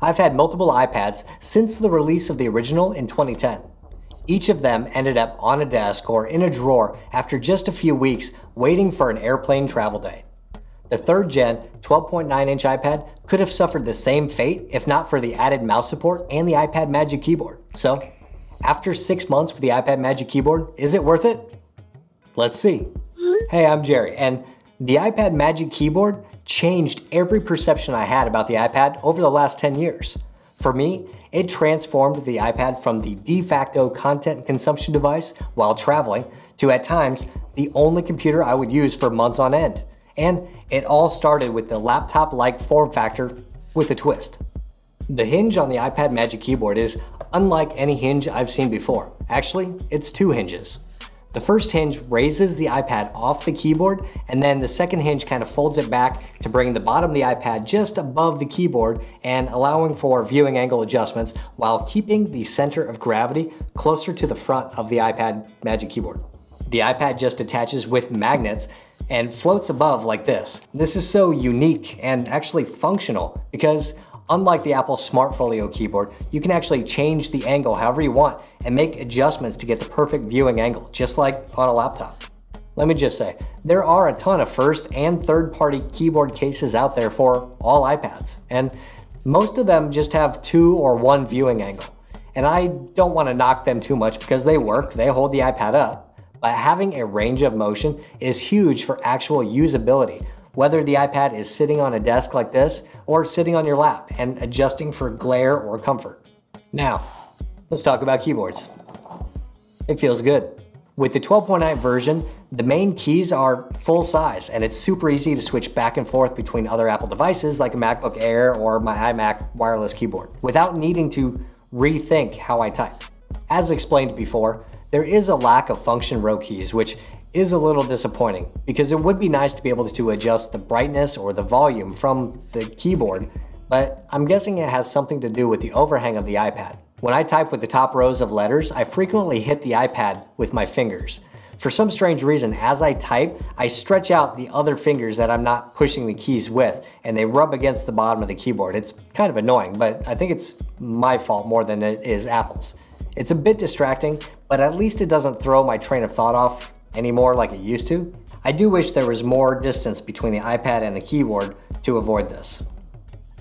I've had multiple iPads since the release of the original in 2010. Each of them ended up on a desk or in a drawer after just a few weeks waiting for an airplane travel day. The third gen 12.9 inch iPad could have suffered the same fate if not for the added mouse support and the iPad Magic Keyboard. So, after six months with the iPad Magic Keyboard, is it worth it? Let's see. Hey, I'm Jerry, and the iPad Magic Keyboard changed every perception I had about the iPad over the last 10 years. For me, it transformed the iPad from the de facto content consumption device while traveling to at times the only computer I would use for months on end. And it all started with the laptop-like form factor with a twist. The hinge on the iPad Magic Keyboard is unlike any hinge I've seen before. Actually, it's two hinges. The first hinge raises the iPad off the keyboard, and then the second hinge kind of folds it back to bring the bottom of the iPad just above the keyboard and allowing for viewing angle adjustments while keeping the center of gravity closer to the front of the iPad Magic Keyboard. The iPad just attaches with magnets and floats above like this. This is so unique and actually functional because unlike the Apple Smart Folio keyboard, you can actually change the angle however you want and make adjustments to get the perfect viewing angle, just like on a laptop. Let me just say, there are a ton of first and third party keyboard cases out there for all iPads, and most of them just have two or one viewing angle. And I don't want to knock them too much because they work, they hold the iPad up, but having a range of motion is huge for actual usability, whether the iPad is sitting on a desk like this or sitting on your lap and adjusting for glare or comfort. Now, let's talk about keyboards. It feels good. With the 12.9 version, the main keys are full size and it's super easy to switch back and forth between other Apple devices like a MacBook Air or my iMac wireless keyboard without needing to rethink how I type. As explained before, there is a lack of function row keys, which is a little disappointing because it would be nice to be able to adjust the brightness or the volume from the keyboard, but I'm guessing it has something to do with the overhang of the iPad. When I type with the top rows of letters, I frequently hit the iPad with my fingers. For some strange reason, as I type, I stretch out the other fingers that I'm not pushing the keys with, and they rub against the bottom of the keyboard. It's kind of annoying, but I think it's my fault more than it is Apple's. It's a bit distracting, but at least it doesn't throw my train of thought off anymore like it used to. I do wish there was more distance between the iPad and the keyboard to avoid this.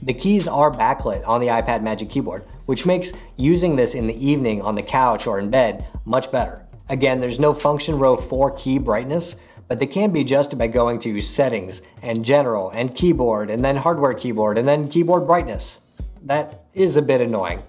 The keys are backlit on the iPad Magic Keyboard, which makes using this in the evening on the couch or in bed much better. Again, there's no function row 4 key brightness, but they can be adjusted by going to settings and general and keyboard and then hardware keyboard and then keyboard brightness. That is a bit annoying.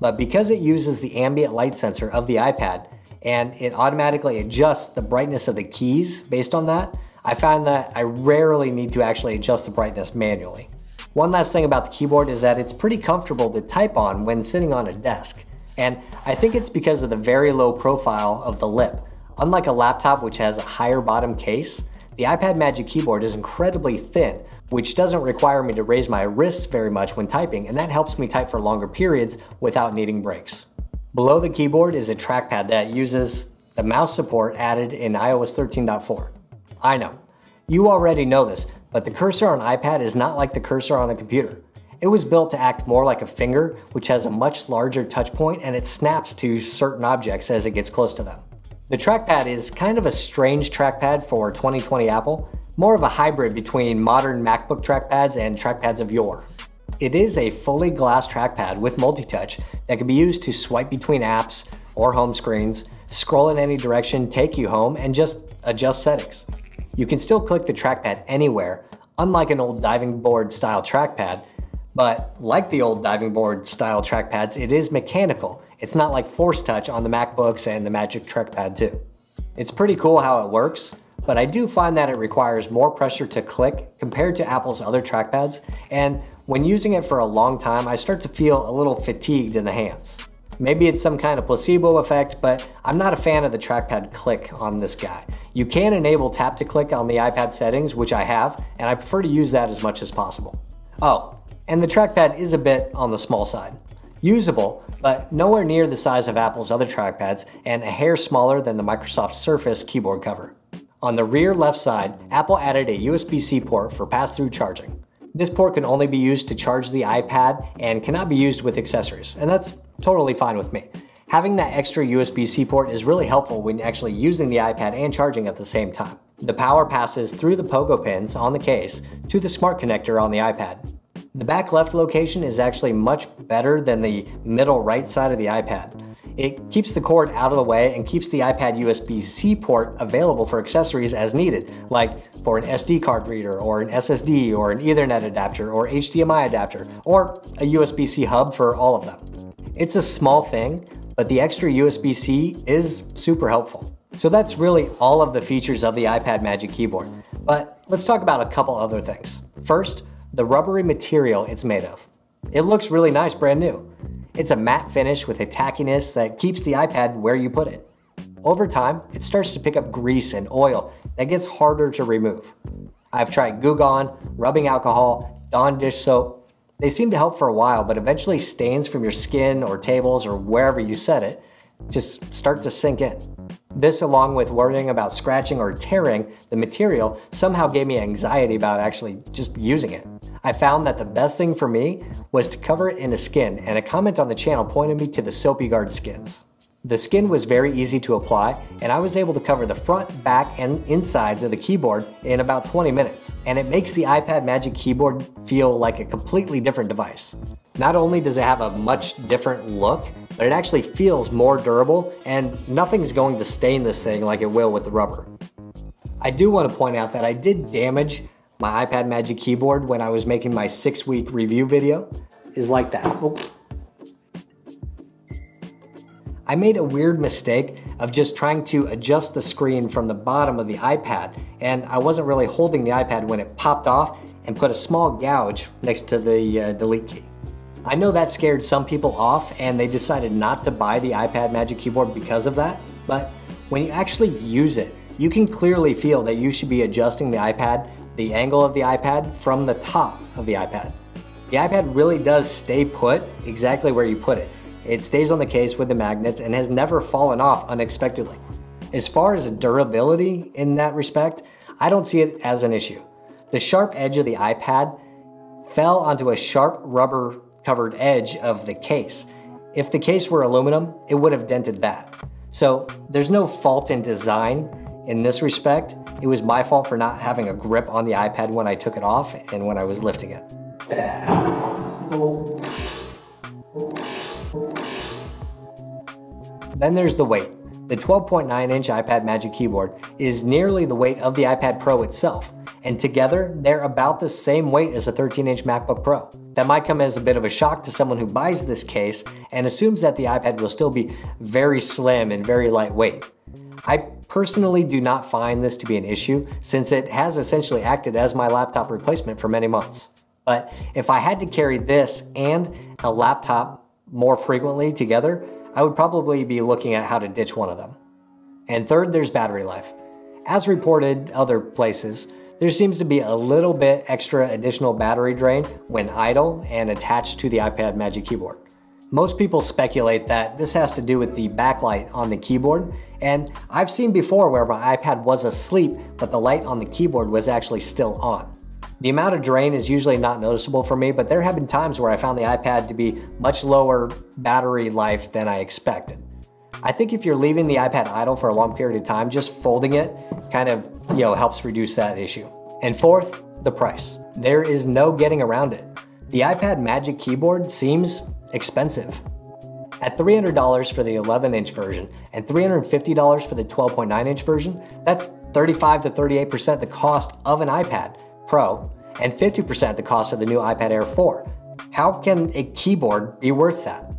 But because it uses the ambient light sensor of the iPad and it automatically adjusts the brightness of the keys based on that, I find that I rarely need to actually adjust the brightness manually. One last thing about the keyboard is that it's pretty comfortable to type on when sitting on a desk. And I think it's because of the very low profile of the lip. Unlike a laptop which has a higher bottom case, the iPad Magic Keyboard is incredibly thin, which doesn't require me to raise my wrists very much when typing, and that helps me type for longer periods without needing breaks. Below the keyboard is a trackpad that uses the mouse support added in iOS 13.4. I know, you already know this, but the cursor on iPad is not like the cursor on a computer. It was built to act more like a finger, which has a much larger touch point and it snaps to certain objects as it gets close to them. The trackpad is kind of a strange trackpad for 2020 Apple, more of a hybrid between modern MacBook trackpads and trackpads of yore. It is a fully glass trackpad with multi-touch that can be used to swipe between apps or home screens, scroll in any direction, take you home, and just adjust settings. You can still click the trackpad anywhere, unlike an old diving board style trackpad, but like the old diving board style trackpads, it is mechanical. It's not like Force Touch on the MacBooks and the Magic Trackpad 2. It's pretty cool how it works, but I do find that it requires more pressure to click compared to Apple's other trackpads, and when using it for a long time, I start to feel a little fatigued in the hands. Maybe it's some kind of placebo effect, but I'm not a fan of the trackpad click on this guy. You can enable tap to click on the iPad settings, which I have, and I prefer to use that as much as possible. Oh, and the trackpad is a bit on the small side. Usable, but nowhere near the size of Apple's other trackpads and a hair smaller than the Microsoft Surface keyboard cover. On the rear left side, Apple added a USB-C port for pass-through charging. This port can only be used to charge the iPad and cannot be used with accessories, and that's totally fine with me. Having that extra USB-C port is really helpful when actually using the iPad and charging at the same time. The power passes through the pogo pins on the case to the smart connector on the iPad. The back left location is actually much better than the middle right side of the iPad. It keeps the cord out of the way and keeps the iPad USB-C port available for accessories as needed, like for an SD card reader or an SSD or an Ethernet adapter or HDMI adapter or a USB-C hub for all of them. It's a small thing, but the extra USB-C is super helpful. So that's really all of the features of the iPad Magic Keyboard. But let's talk about a couple other things. First, the rubbery material it's made of. It looks really nice brand new. It's a matte finish with a tackiness that keeps the iPad where you put it. Over time, it starts to pick up grease and oil that gets harder to remove. I've tried Goo Gone, rubbing alcohol, Dawn dish soap. They seem to help for a while, but eventually stains from your skin or tables or wherever you set it just start to sink in. This, along with worrying about scratching or tearing the material, somehow gave me anxiety about actually just using it. I found that the best thing for me was to cover it in a skin, and a comment on the channel pointed me to the SopiGuard skins. The skin was very easy to apply, and I was able to cover the front, back, and insides of the keyboard in about 20 minutes. And it makes the iPad Magic Keyboard feel like a completely different device. Not only does it have a much different look, but it actually feels more durable and nothing's going to stain this thing like it will with the rubber. I do want to point out that I did damage my iPad Magic Keyboard when I was making my six week review video is like that. Oh. I made a weird mistake of just trying to adjust the screen from the bottom of the iPad and I wasn't really holding the iPad when it popped off and put a small gouge next to the uh, delete key. I know that scared some people off and they decided not to buy the iPad Magic Keyboard because of that, but when you actually use it, you can clearly feel that you should be adjusting the iPad, the angle of the iPad from the top of the iPad. The iPad really does stay put exactly where you put it. It stays on the case with the magnets and has never fallen off unexpectedly. As far as durability in that respect, I don't see it as an issue. The sharp edge of the iPad fell onto a sharp rubber covered edge of the case. If the case were aluminum, it would have dented that. So there's no fault in design in this respect. It was my fault for not having a grip on the iPad when I took it off and when I was lifting it. Then there's the weight. The 12.9 inch iPad Magic Keyboard is nearly the weight of the iPad Pro itself, and together they're about the same weight as a 13 inch MacBook Pro. That might come as a bit of a shock to someone who buys this case and assumes that the iPad will still be very slim and very lightweight. I personally do not find this to be an issue since it has essentially acted as my laptop replacement for many months. But if I had to carry this and a laptop more frequently together, I would probably be looking at how to ditch one of them. And third, there's battery life. As reported other places, there seems to be a little bit extra additional battery drain when idle and attached to the iPad Magic Keyboard. Most people speculate that this has to do with the backlight on the keyboard, and I've seen before where my iPad was asleep, but the light on the keyboard was actually still on. The amount of drain is usually not noticeable for me, but there have been times where I found the iPad to be much lower battery life than I expected. I think if you're leaving the iPad idle for a long period of time, just folding it kind of, you know, helps reduce that issue. And fourth, the price. There is no getting around it. The iPad Magic Keyboard seems expensive. At $300 for the 11 inch version and $350 for the 12.9 inch version, that's 35 to 38% the cost of an iPad Pro and 50% the cost of the new iPad Air 4. How can a keyboard be worth that?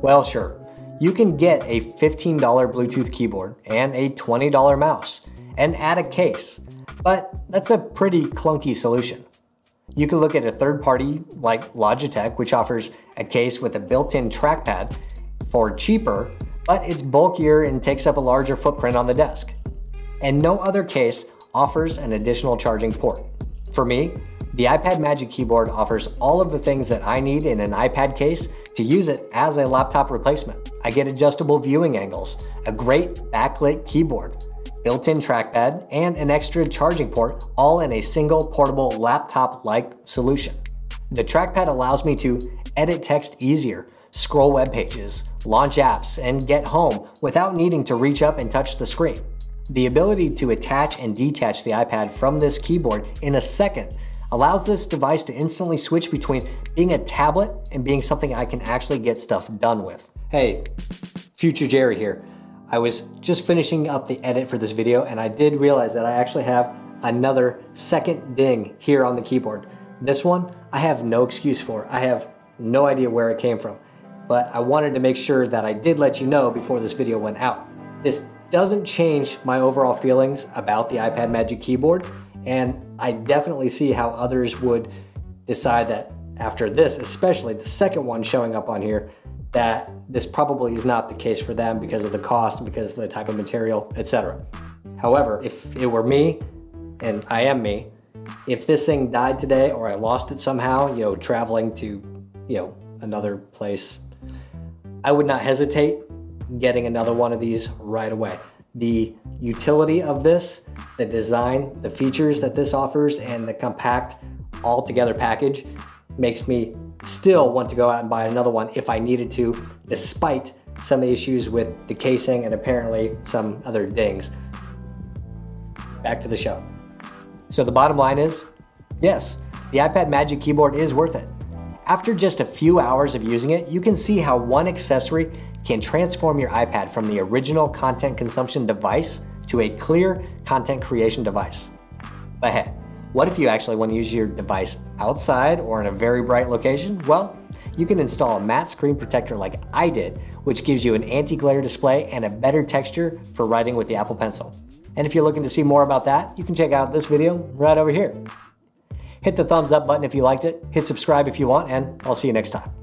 Well, sure, you can get a $15 Bluetooth keyboard and a $20 mouse and add a case, but that's a pretty clunky solution. You can look at a third party like Logitech, which offers a case with a built-in trackpad for cheaper, but it's bulkier and takes up a larger footprint on the desk. And no other case offers an additional charging port. For me, the iPad Magic Keyboard offers all of the things that I need in an iPad case to use it as a laptop replacement. I get adjustable viewing angles, a great backlit keyboard, built-in trackpad, and an extra charging port, all in a single portable laptop-like solution. The trackpad allows me to edit text easier, scroll web pages, launch apps, and get home without needing to reach up and touch the screen. The ability to attach and detach the iPad from this keyboard in a second allows this device to instantly switch between being a tablet and being something I can actually get stuff done with. Hey, future Jerry here. I was just finishing up the edit for this video and I did realize that I actually have another second ding here on the keyboard. This one, I have no excuse for. I have no idea where it came from, but I wanted to make sure that I did let you know before this video went out. This doesn't change my overall feelings about the iPad Magic Keyboard, and I definitely see how others would decide that after this, especially the second one showing up on here, that this probably is not the case for them because of the cost, because of the type of material, etc. However, if it were me, and I am me, if this thing died today or I lost it somehow, you know, traveling to, you know, another place, I would not hesitate getting another one of these right away. The utility of this, the design, the features that this offers, and the compact all together package makes me still want to go out and buy another one if I needed to, despite some issues with the casing and apparently some other dings. Back to the show. So the bottom line is, yes, the iPad Magic Keyboard is worth it. After just a few hours of using it, you can see how one accessory can transform your iPad from the original content consumption device to a clear content creation device. But hey, what if you actually want to use your device outside or in a very bright location? Well, you can install a matte screen protector like I did, which gives you an anti-glare display and a better texture for writing with the Apple Pencil. And if you're looking to see more about that, you can check out this video right over here. Hit the thumbs up button if you liked it, hit subscribe if you want, and I'll see you next time.